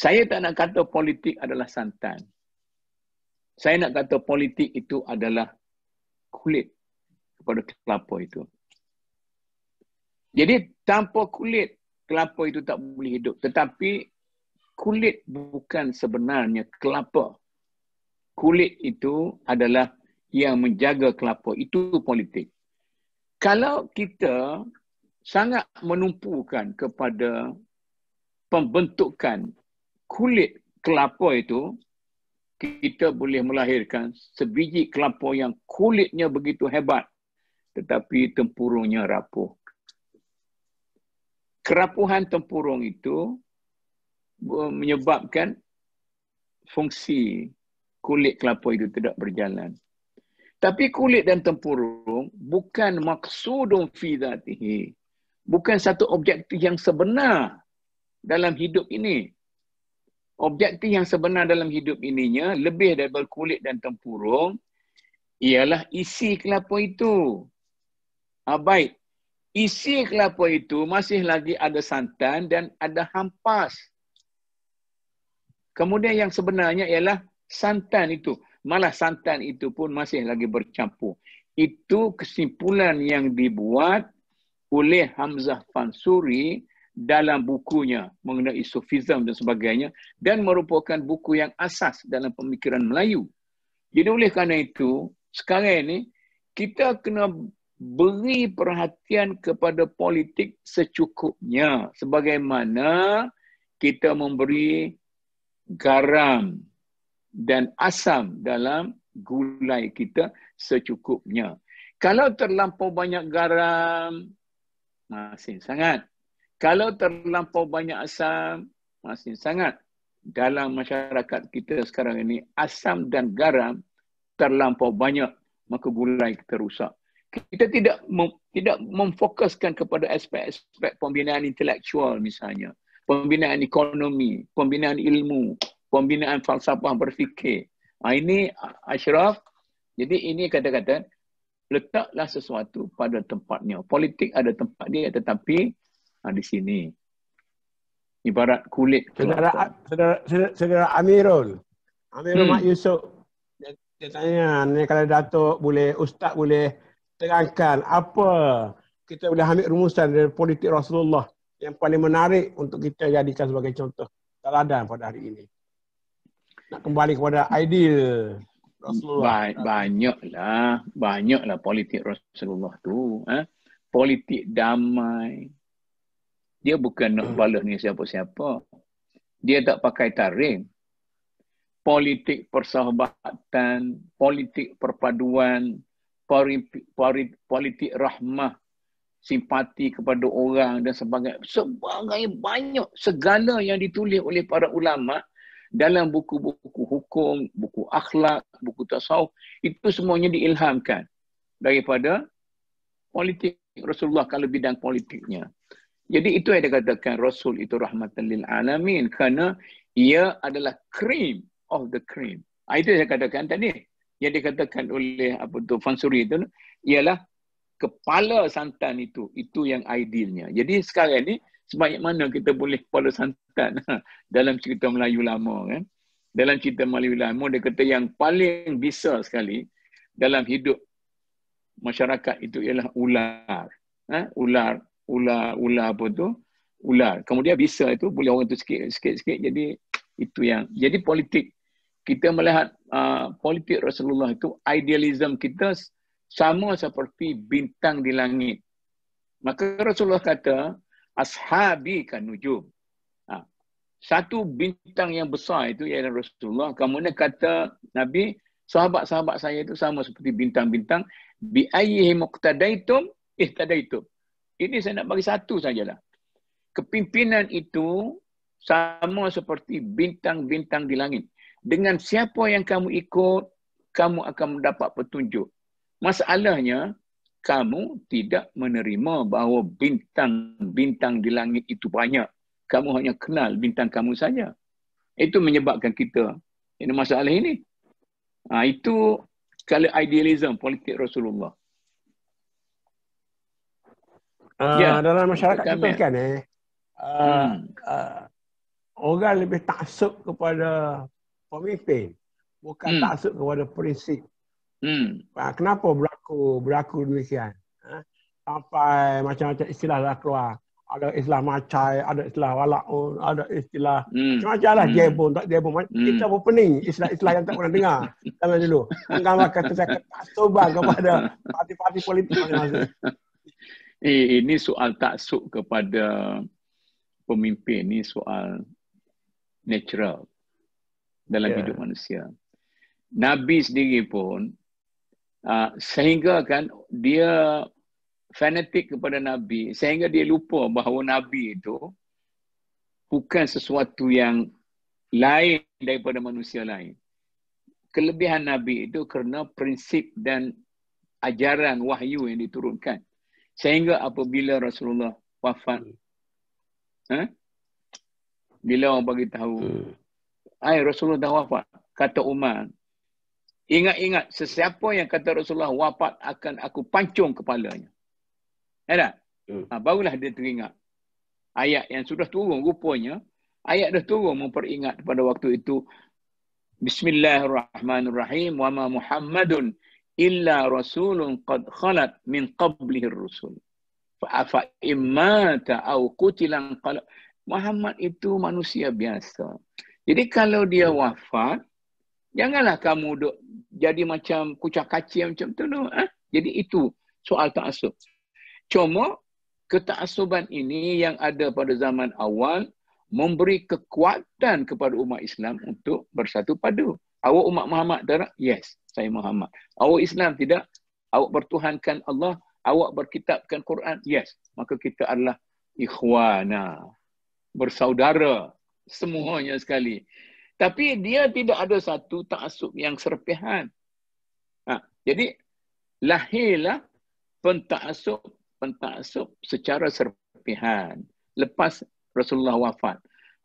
Saya tak nak kata politik adalah santan. Saya nak kata politik itu adalah kulit kepada kelapa itu. Jadi tanpa kulit, kelapa itu tak boleh hidup. Tetapi kulit bukan sebenarnya kelapa. Kulit itu adalah yang menjaga kelapa. Itu politik. Kalau kita sangat menumpukan kepada pembentukan kulit kelapa itu, kita boleh melahirkan sebiji kelapa yang kulitnya begitu hebat tetapi tempurungnya rapuh. Kerapuhan tempurung itu menyebabkan fungsi kulit kelapa itu tidak berjalan. Tapi kulit dan tempurung bukan maksudun fi dhatihi. Bukan satu objektif yang sebenar dalam hidup ini. Objektif yang sebenar dalam hidup ininya lebih daripada kulit dan tempurung ialah isi kelapa itu. Ha, baik. Isi kelapa itu masih lagi ada santan dan ada hampas. Kemudian yang sebenarnya ialah santan itu malah santan itu pun masih lagi bercampur. Itu kesimpulan yang dibuat oleh Hamzah Fansuri dalam bukunya mengenai sufism dan sebagainya dan merupakan buku yang asas dalam pemikiran Melayu. Jadi oleh kerana itu, sekarang ini kita kena beri perhatian kepada politik secukupnya sebagaimana kita memberi garam dan asam dalam gulai kita secukupnya. Kalau terlampau banyak garam, masih sangat. Kalau terlampau banyak asam, masih sangat. Dalam masyarakat kita sekarang ini, asam dan garam terlampau banyak, maka gulai kita rusak. Kita tidak mem, tidak memfokuskan kepada aspek-aspek pembinaan intelektual misalnya, pembinaan ekonomi, pembinaan ilmu, pembinaan falsafah berfikir. Ha, ini Ashraf. Jadi ini kata-kata letaklah sesuatu pada tempatnya. Politik ada tempat dia tetapi ha, di sini. Ibarat kulit. Saudara, saudara, saudara, saudara Amirul. Amirul hmm. Mak Yusof. Dia, dia tanya ni kalau Datuk boleh, Ustaz boleh terangkan apa kita boleh ambil rumusan dari politik Rasulullah yang paling menarik untuk kita jadikan sebagai contoh teladan pada hari ini nak kembali kepada ideal Rasulullah. Ba- banyaklah, banyaklah politik Rasulullah tu. Eh? Politik damai. Dia bukan nak balas ni siapa-siapa. Dia tak pakai taring. Politik persahabatan, politik perpaduan, politik rahmah, simpati kepada orang dan sebagainya. Sebagai banyak segala yang ditulis oleh para ulama' dalam buku-buku hukum, buku akhlak, buku tasawuf, itu semuanya diilhamkan daripada politik Rasulullah kalau bidang politiknya. Jadi itu yang dikatakan Rasul itu rahmatan lil alamin kerana ia adalah cream of the cream. Ah, itu yang saya katakan tadi. Yang dikatakan oleh apa tu Fansuri itu ialah kepala santan itu. Itu yang idealnya. Jadi sekarang ni sebanyak mana kita boleh kepala santan dalam cerita Melayu lama kan dalam cerita Melayu lama dia kata yang paling bisa sekali dalam hidup masyarakat itu ialah ular ha? ular ular ular apa tu ular kemudian bisa itu boleh orang tu sikit sikit sikit jadi itu yang jadi politik kita melihat uh, politik Rasulullah itu idealism kita sama seperti bintang di langit maka Rasulullah kata ashabi kan nujum. Ha. Satu bintang yang besar itu ialah Rasulullah. Kemudian kata Nabi, sahabat-sahabat saya itu sama seperti bintang-bintang. Bi ayyihi muqtadaitum ihtadaitum. Ini saya nak bagi satu sajalah. Kepimpinan itu sama seperti bintang-bintang di langit. Dengan siapa yang kamu ikut, kamu akan mendapat petunjuk. Masalahnya, kamu tidak menerima bahawa bintang-bintang di langit itu banyak. Kamu hanya kenal bintang kamu saja. Itu menyebabkan kita ini masalah ini. Ha, itu kalau idealism politik Rasulullah. Uh, ya, dalam masyarakat kita kami. kan eh, uh, hmm. uh, orang lebih taksub kepada pemimpin. Bukan hmm. taksub kepada prinsip. Hmm. Uh, kenapa berlaku berlaku demikian. Ha? Sampai macam-macam istilah dah keluar. Ada istilah macai, ada istilah walaun, ada istilah hmm. macam-macam lah. Hmm. Jebon, tak jebon. Hmm. Kita pun pening istilah-istilah yang tak pernah dengar. Zaman dulu. Gambar kata saya kata kepada parti-parti politik. Eh, ini soal taksub kepada pemimpin. Ini soal natural dalam yeah. hidup manusia. Nabi sendiri pun Uh, sehingga kan dia fanatik kepada Nabi sehingga dia lupa bahawa Nabi itu bukan sesuatu yang lain daripada manusia lain. Kelebihan Nabi itu kerana prinsip dan ajaran wahyu yang diturunkan. Sehingga apabila Rasulullah wafat, eh? bila orang bagi tahu, hmm. Ay, Rasulullah dah wafat, kata Umar, ingat-ingat sesiapa yang kata Rasulullah wafat akan aku pancung kepalanya. Ya Hmm. Ha, barulah dia teringat. Ayat yang sudah turun rupanya, ayat dah turun memperingat pada waktu itu Bismillahirrahmanirrahim wa ma Muhammadun illa rasulun qad khalat min qablihi rusul. Fa afa immata au qutilan qala Muhammad itu manusia biasa. Jadi kalau dia wafat, janganlah kamu duk jadi macam kucak kacir macam tu. No? Eh? Jadi itu soal ta'asub. Cuma ketakasuban ini yang ada pada zaman awal memberi kekuatan kepada umat Islam untuk bersatu padu. Awak umat Muhammad tak? Yes, saya Muhammad. Awak Islam tidak? Awak bertuhankan Allah? Awak berkitabkan Quran? Yes. Maka kita adalah ikhwana. Bersaudara. Semuanya sekali. Tapi dia tidak ada satu taksub yang serpihan. Ha, jadi, lahirlah pentaksub pentaksub secara serpihan lepas Rasulullah wafat.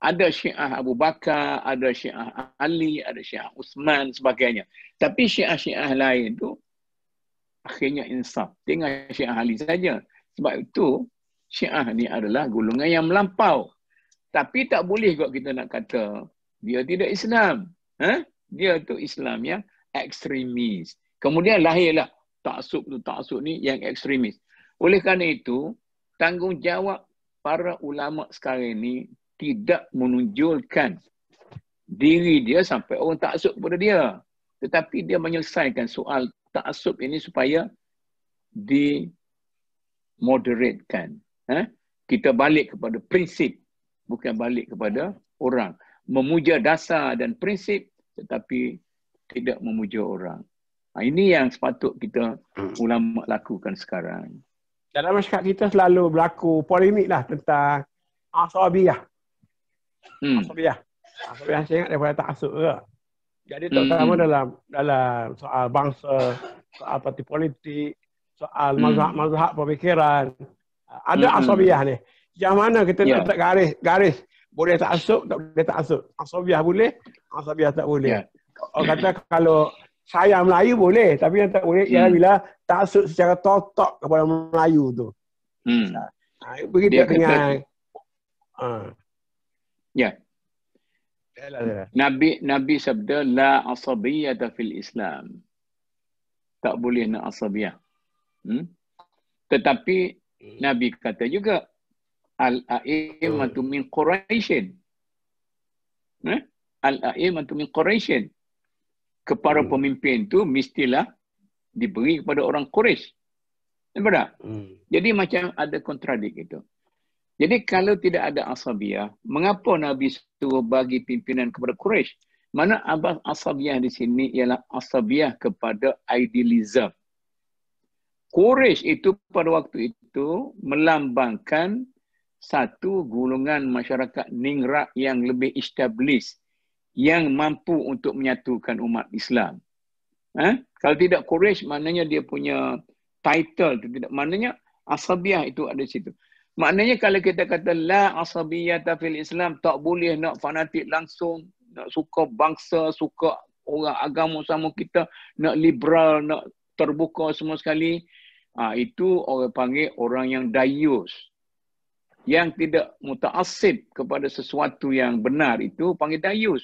Ada Syiah Abu Bakar, ada Syiah Ali, ada Syiah Uthman sebagainya. Tapi Syiah-Syiah lain tu akhirnya insaf. Tinggal Syiah Ali saja. Sebab itu Syiah ni adalah golongan yang melampau. Tapi tak boleh kok kita nak kata dia tidak Islam. Ha? Dia tu Islam yang ekstremis. Kemudian lahirlah taksub tu taksub ni yang ekstremis. Oleh kerana itu, tanggungjawab para ulama sekarang ini tidak menunjukkan diri dia sampai orang taksub kepada dia. Tetapi dia menyelesaikan soal taksub ini supaya dimoderatkan. Ha? Kita balik kepada prinsip, bukan balik kepada orang. Memuja dasar dan prinsip tetapi tidak memuja orang. Ha, ini yang sepatut kita hmm. ulama lakukan sekarang dalam masyarakat kita selalu berlaku polemik lah tentang asabiyah. Hmm. Asabiyah. Asabiyah saya ingat daripada tak asuk ke. Jadi terutama hmm. dalam dalam soal bangsa, soal parti politik, soal hmm. mazhab-mazhab pemikiran. Ada hmm. asabiyah ni. Yang mana kita yeah. letak garis, garis boleh tak asuk, tak boleh tak asuk. Asabiyah boleh, asabiyah tak boleh. Yeah. Orang kata kalau saya Melayu boleh tapi yang tak boleh hmm. ialah bila taksub secara totok kepada Melayu tu. Hmm. Ha, begitu dia dengan ha. Ya. Nabi Nabi sabda la asabiyyata fil Islam. Tak boleh nak asabiyah. Hmm? Tetapi hmm. Nabi kata juga al-a'immatu hmm. min Quraisyin. Eh? Al-a'immatu min Quraisyin kepada hmm. pemimpin tu mestilah diberi kepada orang Quraisy. Nampak Hmm. Jadi macam ada kontradik itu. Jadi kalau tidak ada asabiyah, mengapa Nabi suruh bagi pimpinan kepada Quraisy? Mana abah asabiyah di sini ialah asabiyah kepada idealism. Quraisy itu pada waktu itu melambangkan satu golongan masyarakat ningrat yang lebih established yang mampu untuk menyatukan umat Islam. Eh? Kalau tidak Quraisy maknanya dia punya title tidak maknanya asabiyah itu ada di situ. Maknanya kalau kita kata la asabiyah fil Islam tak boleh nak fanatik langsung, nak suka bangsa, suka orang agama sama kita, nak liberal, nak terbuka semua sekali. Ha, itu orang panggil orang yang dayus. Yang tidak mutaasib kepada sesuatu yang benar itu panggil dayus.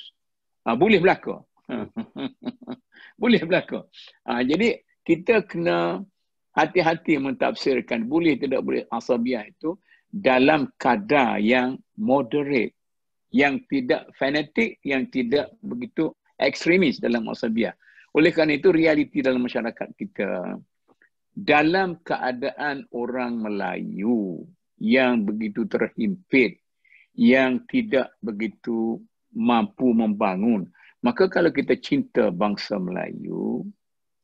Ha, boleh berlaku. boleh berlaku. Ha, jadi kita kena hati-hati mentafsirkan boleh tidak boleh asabiah itu dalam kadar yang moderate. Yang tidak fanatik, yang tidak begitu ekstremis dalam asabiah. Oleh kerana itu realiti dalam masyarakat kita. Dalam keadaan orang Melayu yang begitu terhimpit, yang tidak begitu mampu membangun. Maka kalau kita cinta bangsa Melayu,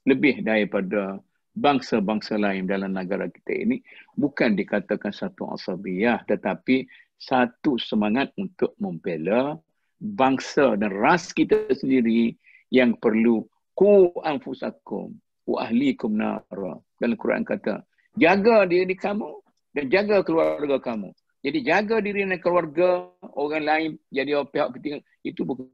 lebih daripada bangsa-bangsa lain dalam negara kita ini bukan dikatakan satu asabiyah tetapi satu semangat untuk membela bangsa dan ras kita sendiri yang perlu ku anfusakum wa ahlikum nara. Dalam Quran kata, jaga diri kamu dan jaga keluarga kamu. Jadi jaga diri dan keluarga orang lain jadi pihak ketiga itu bukan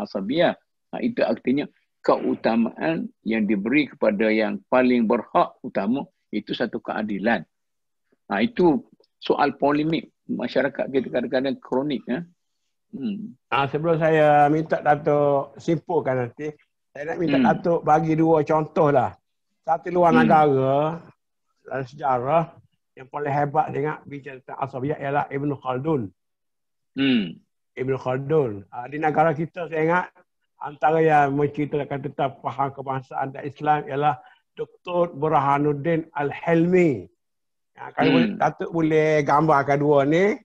asabiyah. Itu artinya keutamaan yang diberi kepada yang paling berhak utama itu satu keadilan. Ha, itu soal polemik masyarakat kita kadang-kadang kronik. Ya. Hmm. Ha, sebelum saya minta Datuk simpulkan nanti, saya nak minta hmm. Datuk bagi dua contoh lah. Satu luar hmm. negara dalam sejarah yang paling hebat dengan bicara tentang asabiyah ialah Ibn Khaldun. Hmm. Ibn Khaldun. Ha, di negara kita saya ingat antara yang menceritakan tentang faham kebangsaan dan Islam ialah Dr. Burhanuddin Al-Helmi. Ya, kalau hmm. Datuk boleh gambarkan dua ni,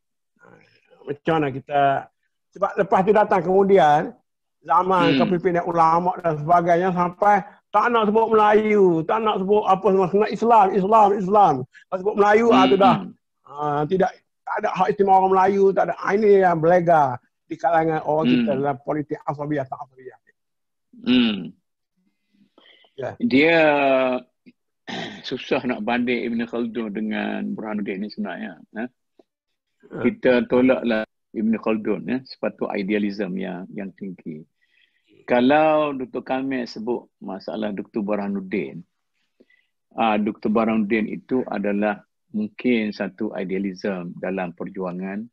macam mana kita... Sebab lepas tu datang kemudian, zaman hmm. kepimpinan ulama dan sebagainya sampai tak nak sebut Melayu, tak nak sebut apa semua, nak Islam, Islam, Islam. Kalau sebut Melayu, hmm. ah, tu dah uh, tidak tak ada hak istimewa orang Melayu, tak ada. Ah, ini yang belega di kalangan orang hmm. kita dalam politik asabiyah tak asabiyah. Hmm. Yeah. Dia susah nak banding Ibn Khaldun dengan Burhanuddin ni sebenarnya. Ha? Uh. Kita tolaklah Ibn Khaldun ya, sepatu idealism yang yang tinggi. Kalau Dr. Kamil sebut masalah Dr. Burhanuddin, uh, Dr. Burhanuddin itu adalah mungkin satu idealism dalam perjuangan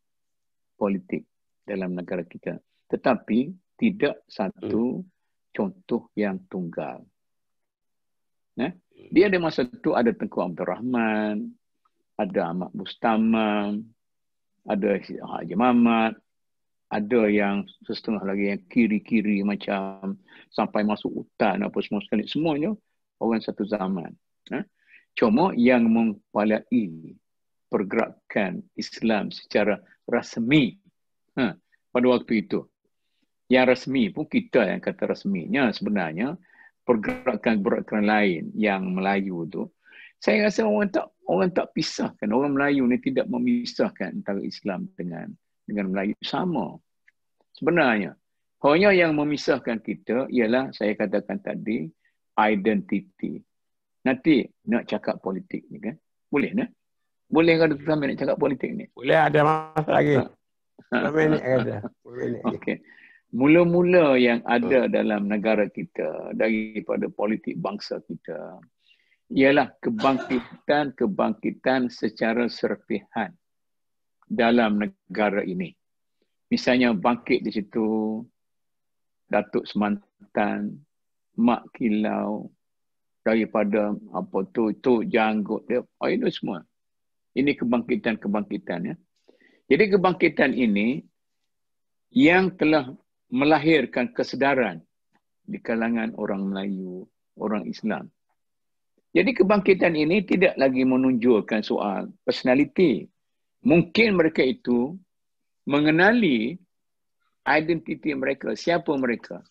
politik dalam negara kita. Tetapi tidak satu hmm. contoh yang tunggal. Eh? Dia ada masa itu ada Tengku Abdul Rahman, ada Ahmad Mustamam, ada Haji Mamat, ada yang setengah lagi yang kiri-kiri macam sampai masuk hutan apa semua sekali. Semuanya orang satu zaman. Eh? Cuma yang mempalai pergerakan Islam secara rasmi Ha, pada waktu itu. Yang rasmi pun kita yang kata rasminya sebenarnya pergerakan-pergerakan lain yang Melayu tu saya rasa orang tak orang tak pisahkan. Orang Melayu ni tidak memisahkan antara Islam dengan dengan Melayu. Sama. Sebenarnya hanya yang memisahkan kita ialah saya katakan tadi identiti nanti nak cakap politik ni kan? Boleh kan boleh kan Dr. Samir nak cakap politik ni? Boleh ada masa lagi. Ha. Okey. Mula-mula yang ada dalam negara kita daripada politik bangsa kita ialah kebangkitan-kebangkitan secara serpihan dalam negara ini. Misalnya bangkit di situ Datuk Semantan, Mak Kilau, daripada apa tu, tu janggut dia, oh, itu semua. Ini kebangkitan-kebangkitan ya. Jadi kebangkitan ini yang telah melahirkan kesedaran di kalangan orang Melayu, orang Islam. Jadi kebangkitan ini tidak lagi menunjukkan soal personality. Mungkin mereka itu mengenali identiti mereka, siapa mereka.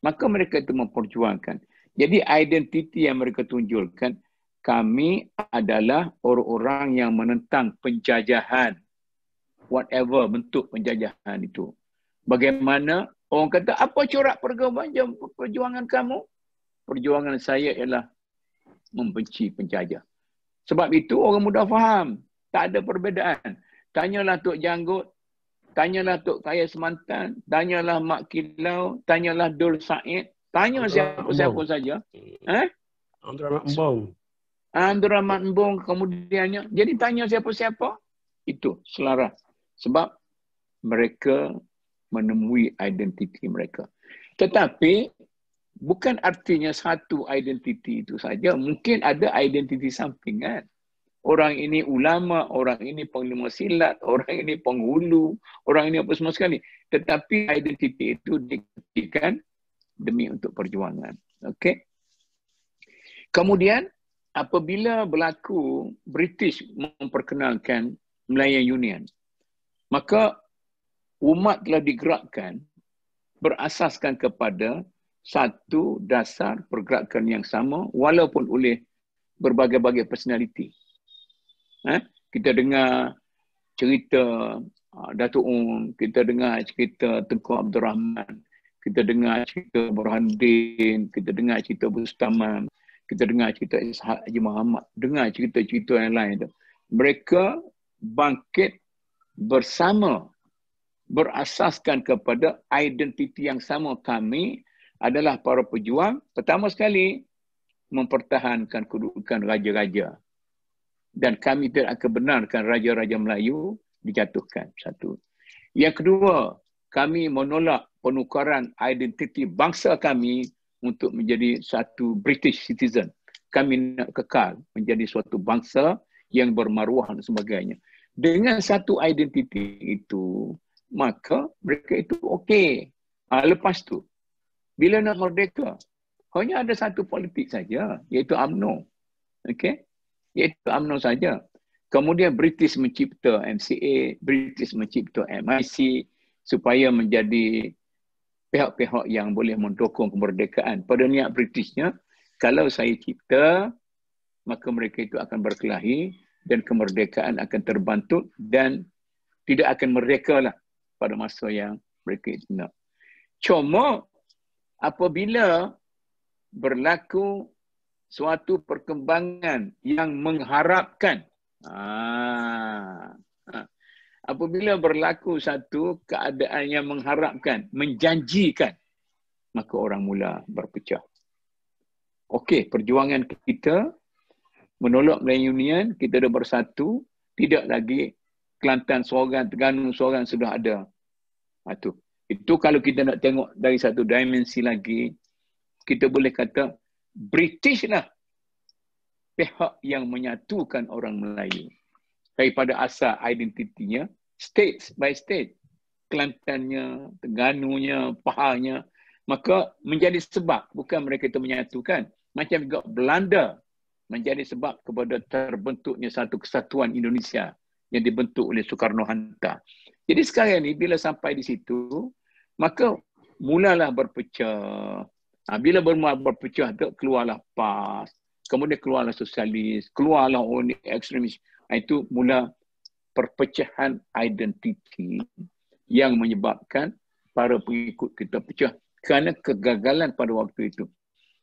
Maka mereka itu memperjuangkan. Jadi identiti yang mereka tunjukkan, kami adalah orang-orang yang menentang penjajahan whatever bentuk penjajahan itu. Bagaimana orang kata apa corak perjuangan perjuangan kamu? Perjuangan saya ialah membenci penjajah. Sebab itu orang mudah faham. Tak ada perbezaan. Tanyalah Tok Janggut, tanyalah Tok Kaya Semantan, tanyalah Mak Kilau, tanyalah Dul Said, tanya siapa-siapa saja. Eh? Abdul Rahman Mbong. Abdul Rahman Mbong kemudiannya. Jadi tanya siapa-siapa, itu selaras sebab mereka menemui identiti mereka. Tetapi bukan artinya satu identiti itu saja. Mungkin ada identiti sampingan. Orang ini ulama, orang ini panglima silat, orang ini penghulu, orang ini apa semua sekali. Tetapi identiti itu diketikan demi untuk perjuangan. Okay? Kemudian apabila berlaku British memperkenalkan Melayan Union, Maka umat telah digerakkan berasaskan kepada satu dasar pergerakan yang sama walaupun oleh berbagai-bagai personality. Ha? Kita dengar cerita uh, Datuk Un, kita dengar cerita Tengku Abdul Rahman, kita dengar cerita Burhanuddin, kita dengar cerita Bustaman, kita dengar cerita Ishaq Haji Muhammad, dengar cerita-cerita yang lain. Mereka bangkit bersama berasaskan kepada identiti yang sama kami adalah para pejuang. Pertama sekali mempertahankan kedudukan raja-raja. Dan kami tidak akan benarkan raja-raja Melayu dijatuhkan. Satu. Yang kedua kami menolak penukaran identiti bangsa kami untuk menjadi satu British citizen. Kami nak kekal menjadi suatu bangsa yang bermaruah dan sebagainya dengan satu identiti itu maka mereka itu okey. Ha, lepas tu, bila nak merdeka, hanya ada satu politik saja, iaitu UMNO. Okey? Iaitu UMNO saja. Kemudian British mencipta MCA, British mencipta MIC supaya menjadi pihak-pihak yang boleh mendukung kemerdekaan. Pada niat Britishnya, kalau saya cipta, maka mereka itu akan berkelahi dan kemerdekaan akan terbantut dan tidak akan merdeka lah pada masa yang mereka itu nak. Cuma apabila berlaku suatu perkembangan yang mengharapkan ah, apabila berlaku satu keadaan yang mengharapkan, menjanjikan, maka orang mula berpecah. Okey, perjuangan kita menolak Melayu Union, kita dah bersatu, tidak lagi Kelantan seorang, Terengganu seorang sudah ada. Ha, Itu kalau kita nak tengok dari satu dimensi lagi, kita boleh kata British lah pihak yang menyatukan orang Melayu. Daripada asal identitinya, state by state. Kelantannya, Terengganu-nya, Pahanya. Maka menjadi sebab, bukan mereka itu menyatukan. Macam juga Belanda menjadi sebab kepada terbentuknya satu kesatuan Indonesia yang dibentuk oleh Soekarno Hatta. Jadi sekarang ni bila sampai di situ, maka mulalah berpecah. Ha, bila bermula berpecah keluarlah PAS, kemudian keluarlah sosialis, keluarlah orang ekstremis. Ha, itu mula perpecahan identiti yang menyebabkan para pengikut kita pecah kerana kegagalan pada waktu itu.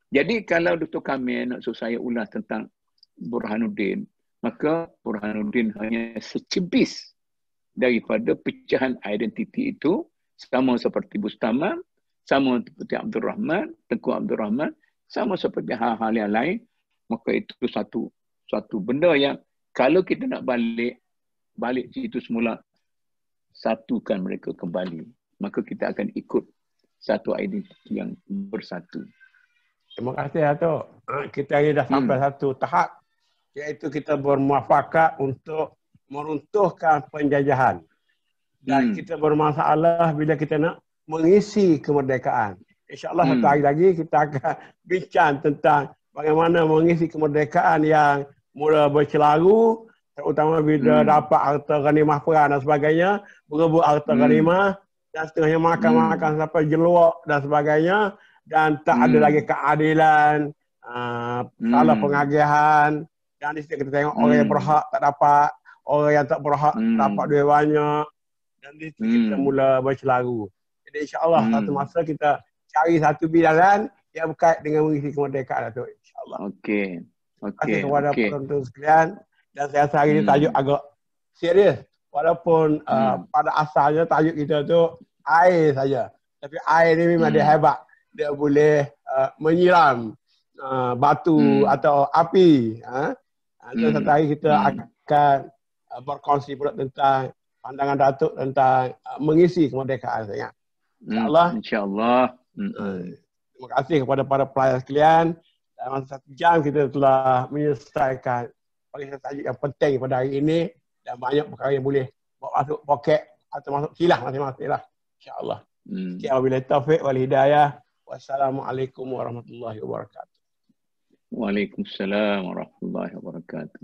Jadi kalau Dr. Kamil nak suruh saya ulas tentang Burhanuddin, maka Burhanuddin hanya secebis daripada pecahan identiti itu sama seperti Bustaman, sama seperti Abdul Rahman, Tengku Abdul Rahman, sama seperti hal-hal yang lain, maka itu satu satu benda yang kalau kita nak balik balik situ semula satukan mereka kembali maka kita akan ikut satu identiti yang bersatu. Terima kasih Datuk. Kita ini dah sampai hmm. satu tahap iaitu kita bermuafakat untuk meruntuhkan penjajahan. Dan hmm. kita bermasalah bila kita nak mengisi kemerdekaan. InsyaAllah hmm. satu hari lagi kita akan bincang tentang bagaimana mengisi kemerdekaan yang mula bercelaru terutama bila hmm. dapat harta ghanimah perang dan sebagainya, berebut harta hmm. ghanimah dan setengahnya makan-makan hmm. sampai jeluak dan sebagainya dan tak hmm. ada lagi keadilan, uh, hmm. salah pengagihan, yang di situ kita tengok hmm. orang yang berhak tak dapat, orang yang tak berhak hmm. dapat duit banyak. Dan di situ hmm. kita mula bercelaru. Jadi insyaAllah hmm. satu masa kita cari satu bidanan yang berkait dengan mengisi kemerdekaan itu. InsyaAllah. Okey. Okay. Terima kasih kepada okay. penonton sekalian. Dan saya rasa hari ini hmm. tajuk agak serius. Walaupun uh, hmm. uh, pada asalnya tajuk kita tu air saja. Tapi air ni memang hmm. dia hebat. Dia boleh uh, menyiram uh, batu hmm. atau api. Uh. Dan hmm. satu hari kita hmm. akan uh, berkongsi pula tentang pandangan Datuk tentang uh, mengisi kemerdekaan saya. InsyaAllah. Hmm. InsyaAllah. Hmm. Uh, terima kasih kepada para pelayan sekalian. Dalam satu jam kita telah menyelesaikan paling tajuk yang penting pada hari ini dan banyak perkara yang boleh masuk poket atau masuk silah masing-masing lah. InsyaAllah. Hmm. Sekian wabillahi taufiq wal hidayah. Wassalamualaikum warahmatullahi wabarakatuh. Waalaikumsalam warahmatullahi wabarakatuh.